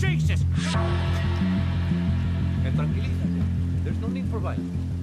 Jesus! And tranquilízate. There's no need for violence.